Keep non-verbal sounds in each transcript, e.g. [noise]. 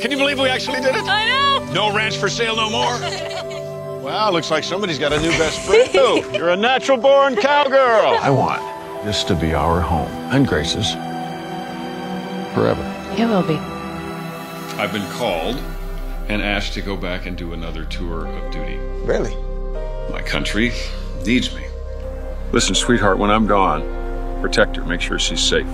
Can you believe we actually did it? I know. No ranch for sale no more. [laughs] Wow, looks like somebody's got a new best friend. Oh, [laughs] you're a natural born cowgirl. I want this to be our home and Grace's forever. It will be. I've been called and asked to go back and do another tour of duty. Really? My country needs me. Listen, sweetheart, when I'm gone, protect her, make sure she's safe.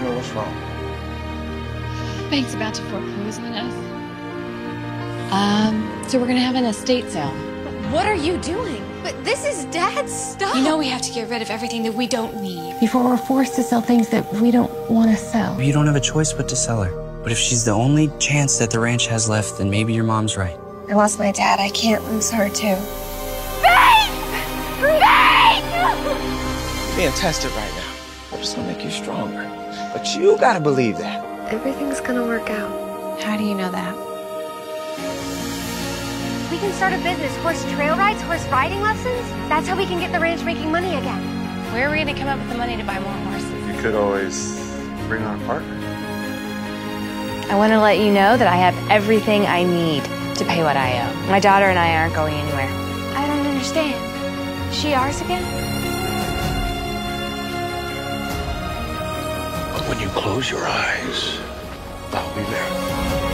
Well, what's wrong? Bank's about to foreclose on us. Um, so we're gonna have an estate sale. What are you doing? But this is Dad's stuff. You know we have to get rid of everything that we don't need. Before we're forced to sell things that we don't want to sell. You don't have a choice but to sell her. But if she's the only chance that the ranch has left, then maybe your mom's right. I lost my dad. I can't lose her, too. Bank! Bank! Being tested right now. But it's gonna make you stronger. But you gotta believe that. Everything's gonna work out. How do you know that? We can start a business, horse trail rides, horse riding lessons. That's how we can get the ranch making money again. Where are we gonna come up with the money to buy more horses? You could always bring on a partner. I want to let you know that I have everything I need to pay what I owe. My daughter and I aren't going anywhere. I don't understand. She ours again? When you close your eyes, I'll be there.